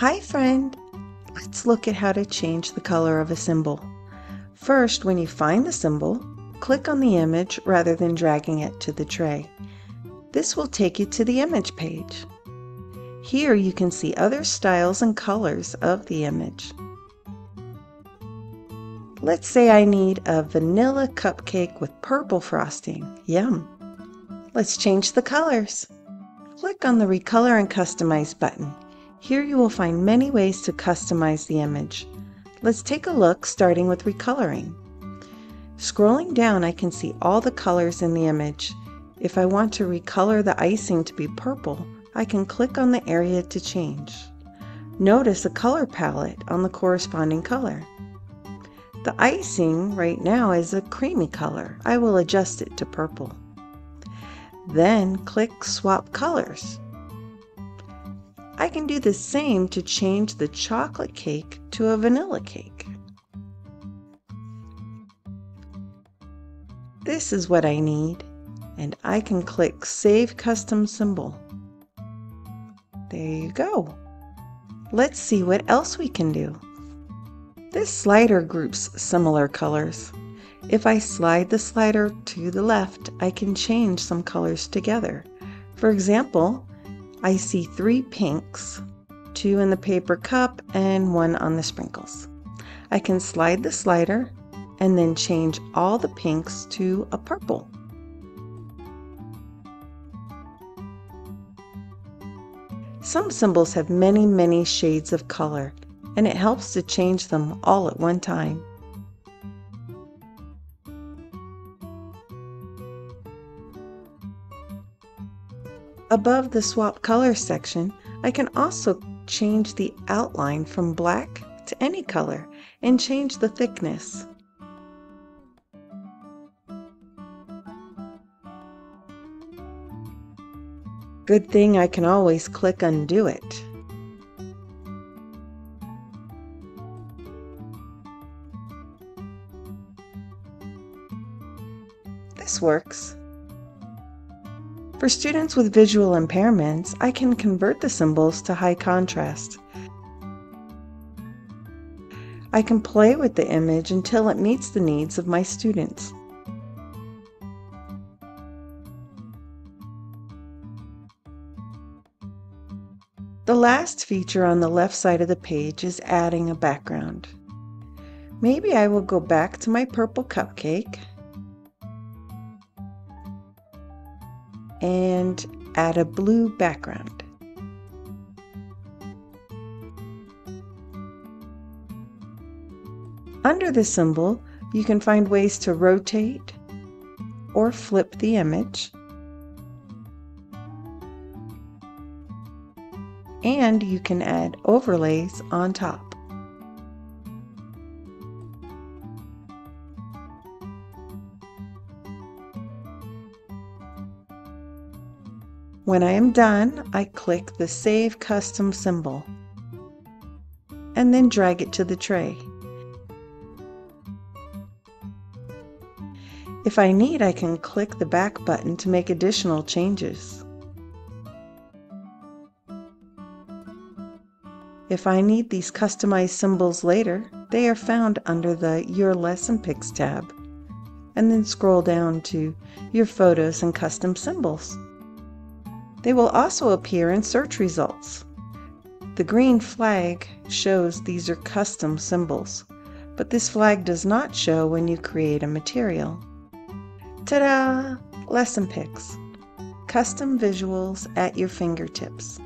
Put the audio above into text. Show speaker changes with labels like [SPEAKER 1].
[SPEAKER 1] Hi friend! Let's look at how to change the color of a symbol. First, when you find the symbol, click on the image rather than dragging it to the tray. This will take you to the image page. Here you can see other styles and colors of the image. Let's say I need a vanilla cupcake with purple frosting. Yum! Let's change the colors. Click on the Recolor and Customize button. Here you will find many ways to customize the image. Let's take a look starting with recoloring. Scrolling down I can see all the colors in the image. If I want to recolor the icing to be purple, I can click on the area to change. Notice a color palette on the corresponding color. The icing right now is a creamy color. I will adjust it to purple. Then click Swap Colors. I can do the same to change the chocolate cake to a vanilla cake. This is what I need, and I can click Save Custom Symbol. There you go. Let's see what else we can do. This slider groups similar colors. If I slide the slider to the left, I can change some colors together. For example, I see three pinks, two in the paper cup and one on the sprinkles. I can slide the slider and then change all the pinks to a purple. Some symbols have many, many shades of color, and it helps to change them all at one time. Above the Swap Color section, I can also change the outline from black to any color and change the thickness. Good thing I can always click undo it. This works. For students with visual impairments, I can convert the symbols to high contrast. I can play with the image until it meets the needs of my students. The last feature on the left side of the page is adding a background. Maybe I will go back to my purple cupcake and add a blue background. Under the symbol, you can find ways to rotate or flip the image. And you can add overlays on top. When I am done, I click the Save Custom symbol and then drag it to the tray. If I need, I can click the back button to make additional changes. If I need these customized symbols later, they are found under the Your LessonPix tab, and then scroll down to Your Photos and Custom Symbols. They will also appear in search results. The green flag shows these are custom symbols, but this flag does not show when you create a material. Ta-da! LessonPix. Custom visuals at your fingertips.